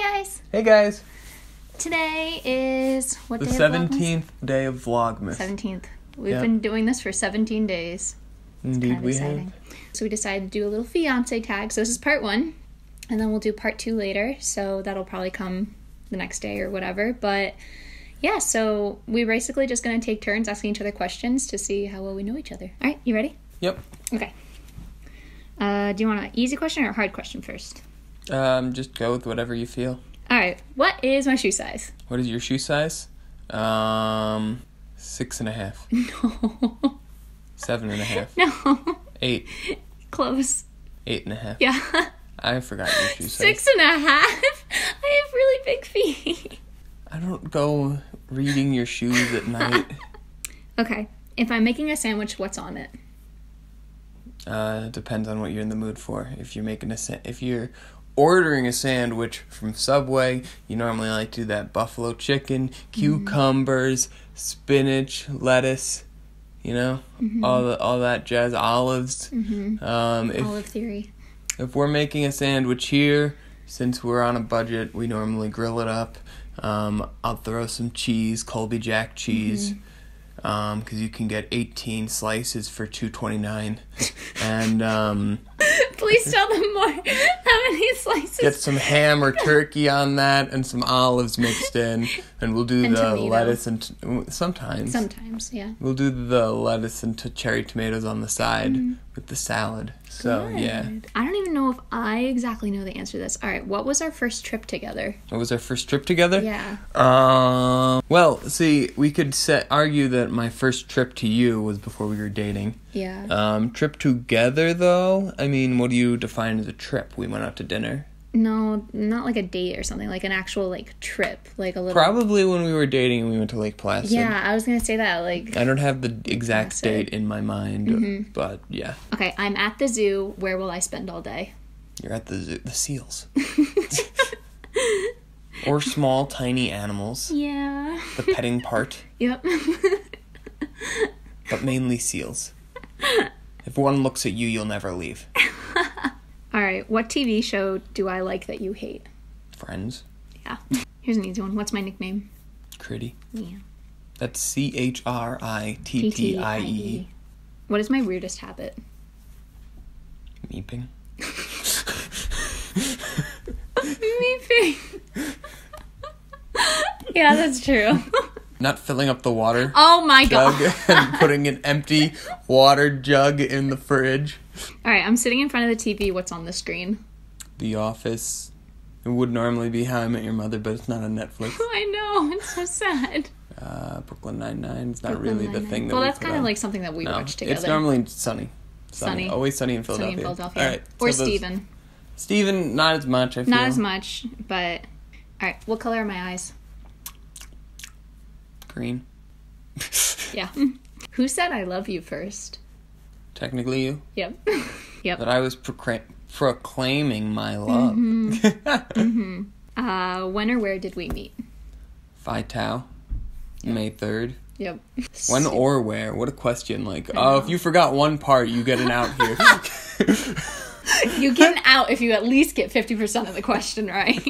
Hi guys. Hey guys, Today is what the day? seventeenth day of Vlogmas. Seventeenth. We've Yeah. been doing this for seventeen days. Indeed, Kind of we exciting. So we decided to do a little fiance tag. So this is part one, and then we'll do part two later. So that'll probably come the next day or whatever. But yeah, so we're basically just gonna take turns asking each other questions to see how well we know each other. All right, you ready? Yep. Okay. Uh, do you want an easy question or a hard question first? Um, just go with whatever you feel. All right. What is my shoe size? What is your shoe size? Um, six and a half, No. seven and a half, no. eight, Close. eight and a half. Yeah. I forgot your shoe size. Six and a half. I have really big feet. I don't go reading your shoes at night. Okay. If I'm making a sandwich, what's on it? Uh, depends on what you're in the mood for. If you're making a sa- if you're ordering a sandwich from Subway, you normally like to do that buffalo chicken, cucumbers, spinach, lettuce, you know, all the all that jazz, olives. Mm-hmm. Um, if Olive theory. if we're making a sandwich here, since we're on a budget, we normally grill it up. Um, I'll throw some cheese, Colby Jack cheese, because you can get 18 slices for 2.29, and um, Please tell them more. How many slices? Get some ham or turkey on that, and some olives mixed in, and we'll do And the tomato. lettuce and t- sometimes Sometimes, yeah. we'll do the lettuce and t- cherry tomatoes on the side with the salad. So yeah, I don't even know if I exactly know the answer to this. All right. What was our first trip together? what was our first trip together? Yeah. Um. Well, see, we could set argue that my first trip to you was before we were dating. Yeah. Um, trip together though. I mean, what do you define as a trip? We went out to dinner. No, not like a date or something. Like an actual like trip. Like a little. Probably when we were dating and we went to Lake Placid. Yeah, I was gonna say that. Like. I don't have the exact Placid. date in my mind, Mm-hmm. but yeah, Okay, I'm at the zoo. Where will I spend all day? you're at the zoo, the seals or small, tiny animals. Yeah. The petting part, Yep. but mainly seals. If one looks at you, you'll never leave. All right. What TV show do I like that you hate? Friends, Yeah. Here's an easy one. What's my nickname? Critty. Yeah. That's C H R I T T I E. What is my weirdest habit? Meeping. Meeping. yeah, that's true. Not filling up the water Oh my jug god. and putting an empty water jug in the fridge. All right, I'm sitting in front of the TV. What's on the screen? The Office. It would normally be How I Met Your Mother, but it's not on Netflix. Oh I know. It's so sad. Uh, Brooklyn Nine Nine is not Brooklyn really the Nine-Nine. thing that Well, we that's kind of like something that we no, watch together. It's normally sunny. Sunny. Always sunny in Sunny Philadelphia. in Philadelphia. All right. Or so Steven. Steven, not as much, I feel. Not as much, but all right. What color are my eyes? Green. Yeah. Who said I love you first? Technically, you. Yep. yep. But I was procra- proclaiming my love. Mm-hmm. Uh, when or where did we meet? Phi Tau. May 3rd. Yep. When or where? What a question. Like, oh, if you forgot one part, you get an out here. you get an out if you at least get 50% of the question right.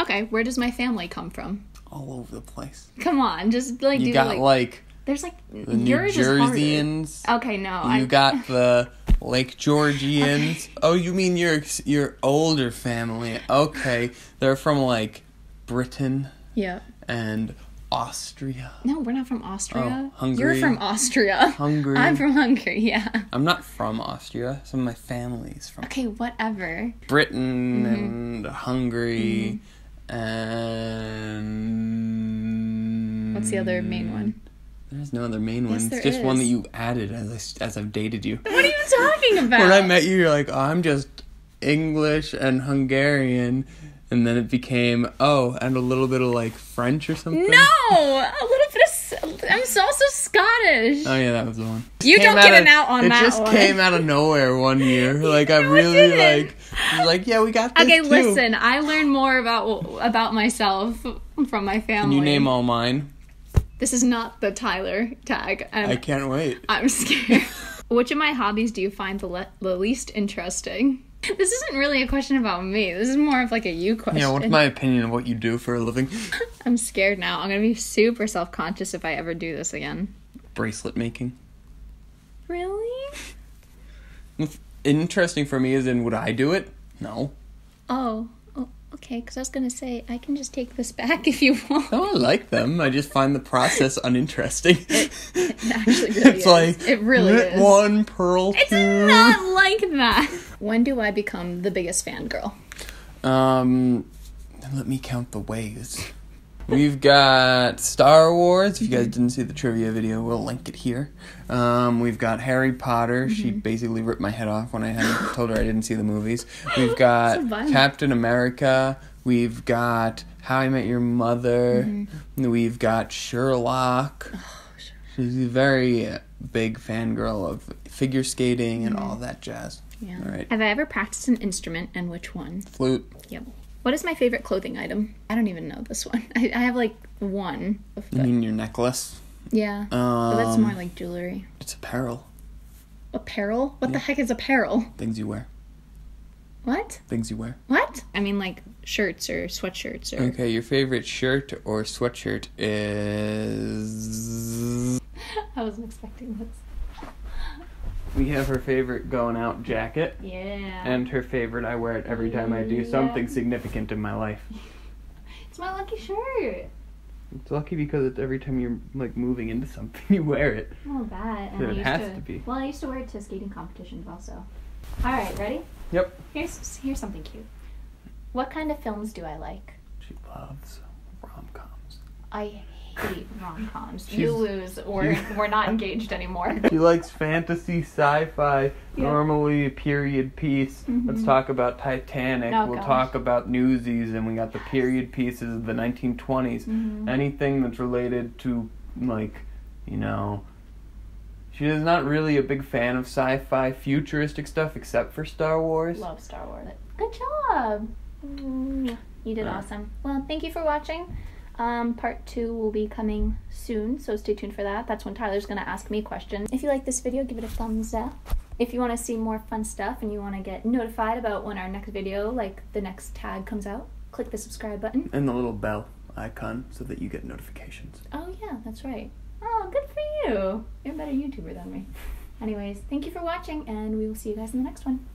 okay, where does my family come from? All over the place. Come on, just like You do got like, like there's like the New yours is harder. Jerseyans. Okay, no. You I, got the Lake Georgians. Oh, you mean your your older family? Okay, they're from like Britain Yeah. and Austria. No, we're not from Austria. Oh, Hungary. You're from Austria. Hungary. I'm from Hungary, yeah. I'm not from Austria. Some of my family's from Okay, whatever. Britain Mm-hmm. and Hungary and What's the other main one? There's no other main one. Yes, it's there just one that you added as I, as I've dated you. What are you talking about? When I met you, you're like, oh, I'm just English and Hungarian, and then it became oh, and a little bit of like French or something. No, a little bit of. I'm also Scottish. Oh yeah, that was the one. You don't get out an out on it that just one. came out of nowhere one year. Like I No, it really like, like yeah, we got this okay, too. listen. I learned more about about myself from my family. Can you name all mine? This is not the Tyler tag. and I can't wait. I'm scared. Which of my hobbies do you find the, le- the least interesting? This isn't really a question about me. This is more of like a you question. Yeah, what's my opinion of what you do for a living? I'm scared now. I'm gonna be super self conscious if I ever do this again. Bracelet making. Really? What's interesting for me is in would I do it? No. Oh okay. Because I was gonna say I can just take this back if you want. No, I like them. I just find the process uninteresting. It actually really it's is. like it really knit is. one pearl It's two. not like that. When do I become the biggest fangirl? Um, let me count the ways. We've got Star Wars. If you Mm-hmm. guys didn't see the trivia video, we'll link it here. Um, we've got Harry Potter. She Mm-hmm. basically ripped my head off when I had told her I didn't see the movies. We've got So. Captain America. We've got How I Met Your Mother. Mm-hmm. We've got Sherlock. Oh, She's a very big fangirl of figure skating and all that jazz. Mm-hmm. Yeah. All right. Have I ever practiced an instrument and which one? Flute. Yep. What is my favorite clothing item? I don't even know this one. I, I have like one. Of You mean your necklace? yeah. Um, but that's more like jewelry. It's apparel. Apparel? What the heck is apparel? Things you wear. What? Things you wear. What? I mean like shirts or sweatshirts or. Okay, your favorite shirt or sweatshirt is. I wasn't expecting this. We have her favorite going out jacket, Yeah. and her favorite I wear it every time I do Yeah. something significant in my life. it's my lucky shirt. It's lucky because it's every time you're like moving into something you wear it. Oh, that. And So it has to, to be. Well, I used to wear it to skating competitions also. All right, ready? Yep. Here's here's something cute. What kind of films do I like? She loves rom coms. I hate rom coms. She's- You lose, or we're not engaged anymore. She likes fantasy, sci-fi, Yeah. normally a period piece. Let's Mhm. talk about Titanic. Oh, we'll gosh. talk about Newsies, and we got the period pieces of the 1920s. Mhm. Anything that's related to like, you know. She is not really a big fan of sci-fi, futuristic stuff, except for Star Wars. Love Star Wars. Good job. Mm, You did Yeah. awesome. Well, thank you for watching. Um, part two will be coming soon, so stay tuned for that. That's when Tyler's gonna ask me questions. If you like this video, give it a thumbs up. If you want to see more fun stuff and you want to get notified about when our next video, like the next tag comes out, click the subscribe button. And the little bell icon so that you get notifications. Oh yeah, that's right. Oh, good for you. You're a better YouTuber than me. Anyways, thank you for watching, and we will see you guys in the next one.